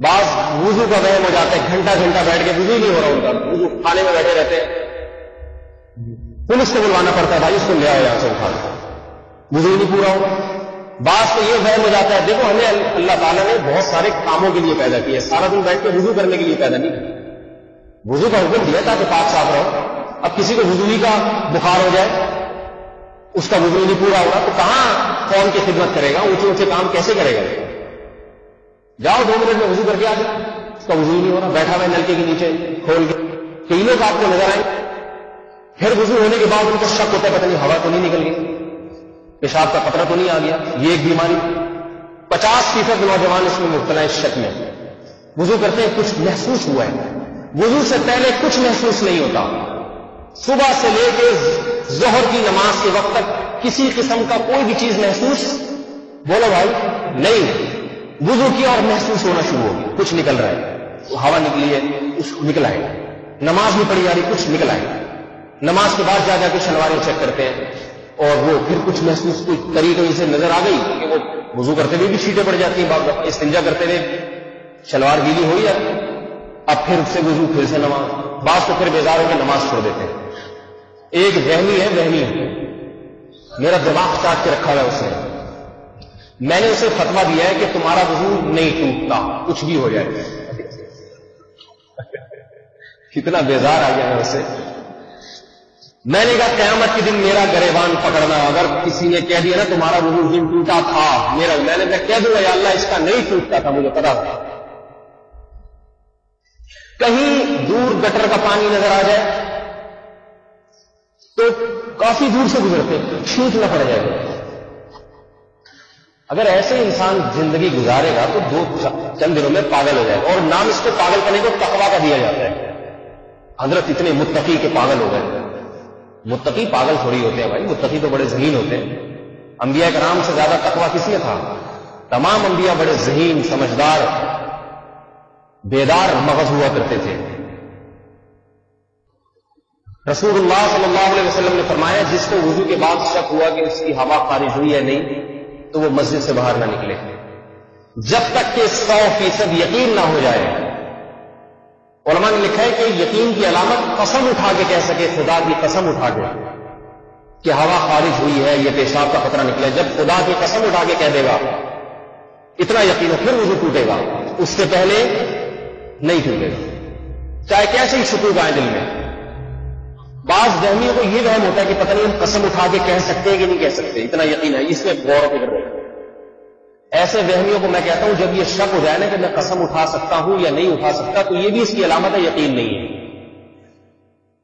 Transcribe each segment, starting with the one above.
بعض وضو کا وہم ہو جاتا ہے، گھنٹہ گھنٹہ بیٹھ کے وضو نہیں ہو رہا ان کا وضو کھانے میں بیٹھے رہتے ہیں۔ پولیس کو بلوانا پڑتا ہے، بھائی اس کو لے آؤ، یہاں سے اٹھا وضو نہیں پورا ہو۔ بعض کو یہ وہم ہو جاتا ہے، دیکھو ہمیں اللہ تعالیٰ نے بہت سارے کاموں کے لیے پیدا کیا ہے سارا دن بیٹھ کے وضو کرنے کے لیے پیدا نہیں کیا۔ وضو کا حکم دیا تاکہ پاک صاف رہو۔ اب کسی کو وضو کا بخار ہو جائے، اس کا وضو نہیں پورا ہوگا، تو کہاں قوم کی خدمت کرے گا؟ اونچے اونچے کام کیسے کرے گا؟ جاؤ دو منٹ میں وضو کر کے آ جاؤ۔ اس کا وضو نہیں ہو رہا بیٹھا ہوا نلکے کے نیچے، کھول کے۔ کئی لوگ آپ کو نظر آئے۔ پھر وضو ہونے کے بعد ان کو شک ہوتا ہے، پتہ نہیں، ہوا تو نہیں نکل گئی پیشاب کا قطرہ تو نہیں آ گیا، یہ ایک بیماری۔ پچاس فیصد نوجوان اس میں مبتلا اس شک میں۔ وضو کرتے ہیں، کچھ محسوس ہوا ہے۔ وضو سے پہلے کچھ محسوس نہیں ہوتا۔ صبح سے لے کے ظہر کی نماز کے وقت تک کسی قسم کا کوئی بھی چیز محسوس؟ بولو بھائی، نہیں۔ وضو کیا اور محسوس ہونا شروع ہو کچھ نکل رہا ہے۔ ہوا نکلی ہے کچھ نکل آئے۔ گا نماز نہیں پڑھی جا رہی، کچھ نکل آئے۔ گا نماز کے بعد جا جا کے شلواریں چیک کرتے ہیں۔ اور وہ پھر کچھ محسوس، کوئی طریقے سے نظر آ گئی کہ وہ وضو کرتے ہوئے بھی چھیٹیں پڑ جاتی ہیں استنجا کرتے ہوئے شلوار گیلی ہو جاتی اب پھر اس سے وضو، پھر سے نماز۔ بعض تو پھر بیزار ہو کے نماز چھوڑ دیتے ہیں۔ ایک وہمی ہے وہمی ہے۔ میرا دماغ چاٹ کے رکھا ہوا ہے اس نے۔ میں نے اسے فتوا دیا ہے کہ تمہارا وضو نہیں ٹوٹتا، کچھ بھی ہو جائے۔ کتنا بیزار آ گیا ہے اسے۔ میں نے کہا، قیامت کے دن میرا گریبان پکڑنا، اگر کسی نے کہہ دیا نا، تمہارا وضو دن ٹوٹا تھا، میرا۔ میں نے کہہ دوں یا اللہ اس کا نہیں ٹوٹتا تھا، مجھے پتا تھا۔ کہیں دور گٹر کا پانی نظر آ جائے تو کافی دور سے گزرتے چھوٹنا پڑ جائے۔ گا اگر ایسے انسان زندگی گزارے گا تو دو چند دنوں میں پاگل ہو جائے گا اور نام اس کو پاگل کرنے کو تقوا کا دیا جاتا ہے۔ حضرت اتنے متقی کے پاگل ہو گئے۔ متقی پاگل تھوڑی ہوتے ہیں بھائی، متقی تو بڑے ذہین ہوتے ہیں۔ انبیاء کرام سے زیادہ تقوا کس میں تھا؟ تمام انبیاء بڑے ذہین، سمجھدار، بیدار مغز ہوا کرتے تھے۔ رسول اللہ صلی اللہ علیہ وسلم نے فرمایا، جس کو وضو کے بعد شک ہوا کہ اس کی ہوا خارج ہوئی ہے نہیں تو وہ مسجد سے باہر نہ نکلے۔ جب تک کہ سو فیصد یقین نہ ہو جائے۔ علماء نے لکھا ہے کہ یقین کی علامت قسم اٹھا کے کہہ سکے، خدا کی قسم اٹھا کے کہ ہوا خارج ہوئی ہے یہ پیشاب کا خطرہ نکلے جب خدا کی قسم اٹھا کے کہہ دے گا، اتنا یقین ہو پھر وضو ٹوٹے گا۔ اس سے پہلے نہیں ٹوٹے گا۔ چاہے کیسے ہی شکوک آئے دل میں۔ بعض ذہنیوں کو یہ وہم ہوتا ہے کہ پتہ نہیں ہم قسم اٹھا کے کہہ سکتے ہیں کہ نہیں کہہ سکتے اتنا یقین ہے، اس میں غور و فکر رہے۔ ایسے وہمیوں کو میں کہتا ہوں، جب یہ شک ہو جائے نا کہ میں قسم اٹھا سکتا ہوں یا نہیں اٹھا سکتا، تو یہ بھی اس کی علامت ہے، یقین نہیں ہے۔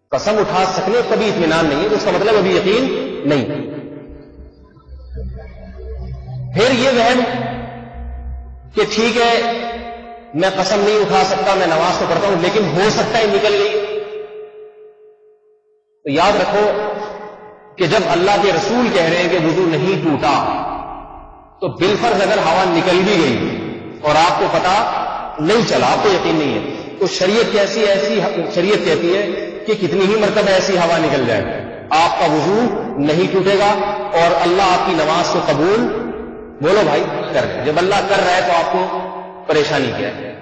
قسم اٹھا سکنے کبھی اطمینان نہیں ہے، تو اس کا مطلب ابھی یقین نہیں۔ پھر یہ وہم کہ ٹھیک ہے، میں قسم نہیں اٹھا سکتا، میں نماز تو پڑھتا ہوں، لیکن ہو سکتا ہے، نکل گئی۔ تو یاد رکھو کہ جب اللہ کے رسول کہہ رہے ہیں کہ وضو نہیں ٹوٹا، تو بالفرض اگر ہوا نکل بھی گئی اور آپ کو پتا نہیں چلا، آپ کو یقین نہیں ہے، تو شریعت کیسی ایسی شریعت کہتی ہے کہ کتنی ہی مرتبہ ایسی ہوا نکل جائے۔ آپ کا وضو نہیں ٹوٹے گا اور اللہ آپ کی نماز کو قبول، بولو بھائی، کر جب اللہ کر رہا ہے تو آپ کو پریشانی کیا ہے؟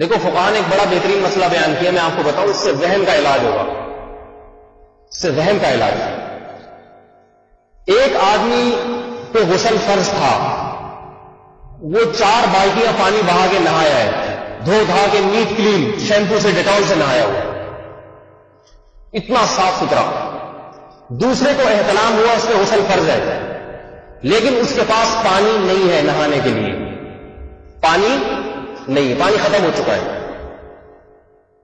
دیکھو فقان ایک بڑا بہترین مسئلہ بیان کیا، میں آپ کو بتاؤں، اس سے ذہن کا علاج ہوگا۔ اس سے ذہن کا علاج ایک آدمی پہ غسل فرض تھا، وہ چار بالٹیاں پانی بہا کے نہایا ہے۔ دھو دھا کے نیٹ کلین، شیمپو سے ڈیٹول سے نہایا ہوا اتنا صاف ستھرا۔ دوسرے کو احترام ہوا، اس پہ غسل فرض ہے۔ لیکن اس کے پاس پانی نہیں ہے نہانے کے لیے۔ پانی نہیں، پانی ختم ہو چکا ہے۔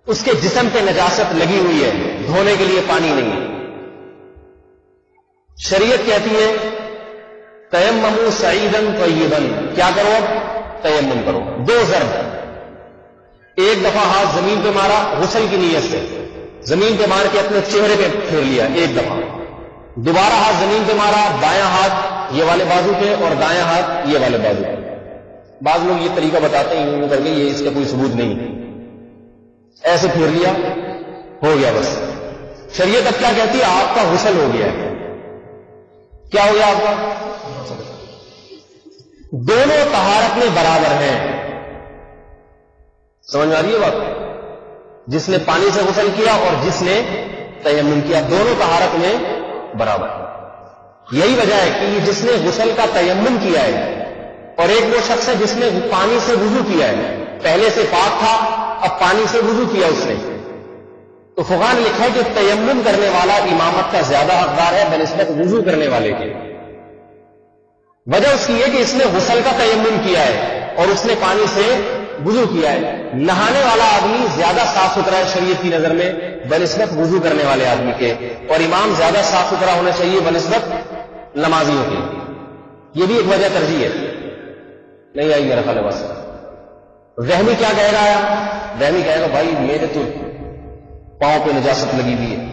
اس کے جسم پہ نجاست لگی ہوئی ہے، دھونے کے لیے پانی نہیں۔ ہے شریعت کہتی ہے تیم ممو سعیدن طیبن کیا کرو اب؟ تیمم کرو۔ دو ضرب۔ ایک دفعہ ہاتھ زمین پہ مارا، غسل کی نیت سے۔ زمین پہ مار کے اپنے چہرے پہ پھیر لیا، ایک دفعہ۔ دوبارہ ہاتھ زمین پہ مارا بایاں ہاتھ یہ والے بازو پہ اور دایاں ہاتھ یہ والے بازو پہ۔ بعض لوگ یہ طریقہ بتاتے ہیں، یوں کر کے یہ اس کا کوئی ثبوت نہیں۔ ایسے پھیر لیا، ہو گیا بس۔ شریعت اب کیا کہتی ہے؟ آپ کا غسل ہو گیا ہے۔ کیا ہو گیا آپ کا؟ دونوں تہارت میں برابر ہیں۔ سمجھ میں آ رہی ہے بات؟ جس نے پانی سے غسل کیا اور جس نے تیمم کیا، دونوں طہارت میں برابر یہی وجہ ہے کہ جس نے غسل کا تیمم کیا ہے اور ایک وہ شخص ہے جس نے پانی سے وضو کیا ہے۔ پہلے سے پاک تھا، اب پانی سے وضو کیا اس نے۔ تو فغان لکھا ہے کہ تیمم کرنے والا امامت کا زیادہ حقدار ہے بنسبت وضو کرنے والے کے۔ وجہ اس کی ہے کہ اس نے غسل کا تیمم کیا ہے اور اس نے پانی سے وضو کیا ہے۔ نہانے والا آدمی زیادہ صاف ستھرا ہے شریعت کی نظر میں بنسبت وضو کرنے والے آدمی کے۔ اور امام زیادہ صاف ستھرا ہونا چاہیے بنسبت نمازیوں کے۔ یہ بھی ایک وجہ ترجیح ہے۔ نہیں آئی میرا خیال بس۔ رحمی کیا کہہ رہا ہے؟ رحمی کہے گا، بھائی، میرے تو پاؤں پہ نجاست لگی ہوئی ہے۔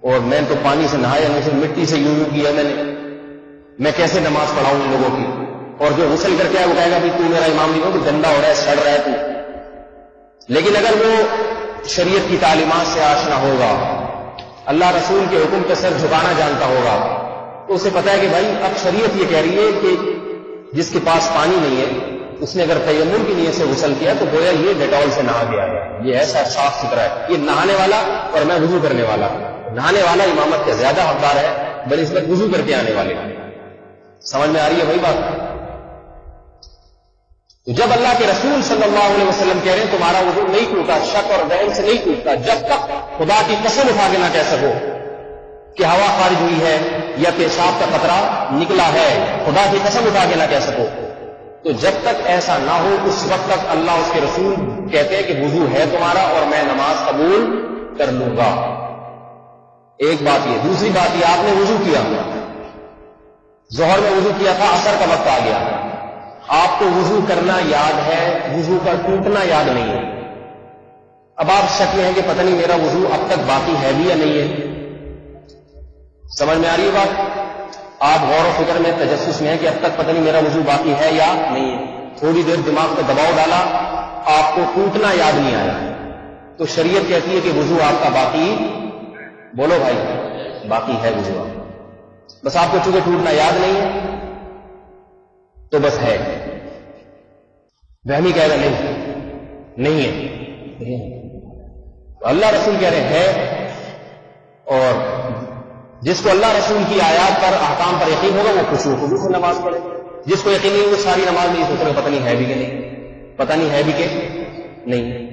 اور میں تو پانی سے نہایا نہیں سے مٹی سے یوں یوں کیا میں نے۔ میں کیسے نماز پڑھاؤں ان لوگوں کی؟ اور جو غسل کر کے آئے، وہ کہے گا بھی تو میرا امام نہیں ہو کہ گندا ہو رہا ہے، سڑ رہا ہے تو۔ لیکن اگر وہ شریعت کی تعلیمات سے آشنا ہوگا، اللہ رسول کے حکم پہ سر جھکانا جانتا ہوگا، تو اسے پتا ہے کہ بھائی، اب شریعت یہ کہہ رہی ہے کہ جس کے پاس پانی نہیں ہے، اس نے اگر تیمم کی نیت سے غسل کیا تو گویا یہ ڈیٹول سے نہا گیا ہے۔ یہ ایسا صاف ستھرا ہے۔ یہ نہانے والا اور میں وضو کرنے والا۔ نہانے والا امامت کا زیادہ حقدار ہے بنسبت وضو کر کے آنے والے۔ سمجھ میں آ رہی ہے وہی بات؟ تو جب اللہ کے رسول صلی اللہ علیہ وسلم کہہ رہے ہیں، تمہارا وضو نہیں ٹوٹا، شک اور بہن سے نہیں ٹوٹتا جب تک خدا کی قسم اٹھا کے نہ کہہ سکو کہ ہوا خارج ہوئی ہے۔ یا پیشاب کا خطرہ نکلا ہے، خدا کی قسم اٹھا کے نہ کہہ سکو۔ تو جب تک ایسا نہ ہو، اس وقت تک اللہ اس کے رسول کہتے ہیں کہ وضو ہے تمہارا اور میں نماز قبول کر لوں گا۔ ایک بات یہ، دوسری بات یہ، آپ نے وضو کیا۔ ظہر میں وضو کیا تھا اثر کا وقت آ گیا۔ آپ کو وضو کرنا یاد ہے، وضو کا ٹوٹنا یاد نہیں ہے۔ اب آپ شک میں ہیں کہ پتہ نہیں میرا وضو اب تک باقی ہے بھی یا نہیں ہے۔ سمجھ میں آ رہی ہے بات؟ آپ غور و فکر میں تجسس میں ہے کہ اب تک پتہ نہیں میرا وضو باقی ہے یا نہیں ہے۔ تھوڑی دیر دماغ پہ دباؤ ڈالا، آپ کو ٹوٹنا یاد نہیں آیا۔ تو شریعت کہتی ہے کہ وضو آپ کا باقی بولو بھائی، باقی ہے وضو آپ۔ بس آپ کو چونکہ ٹوٹنا یاد نہیں ہے، تو بس ہے۔ وہمی کہہ رہا نہیں نہیں ہے۔ اللہ رسول کہہ رہے ہیں اور جس کو اللہ رسول کی آیات پر احکام پر یقین ہوگا، وہ خوشی خوشی سے نماز پڑھے۔ جس کو یقین نہیں، وہ ساری نماز نہیں سوچ رہے پتہ نہیں ہے بھی کہ نہیں۔ پتہ نہیں ہے بھی کہ نہیں۔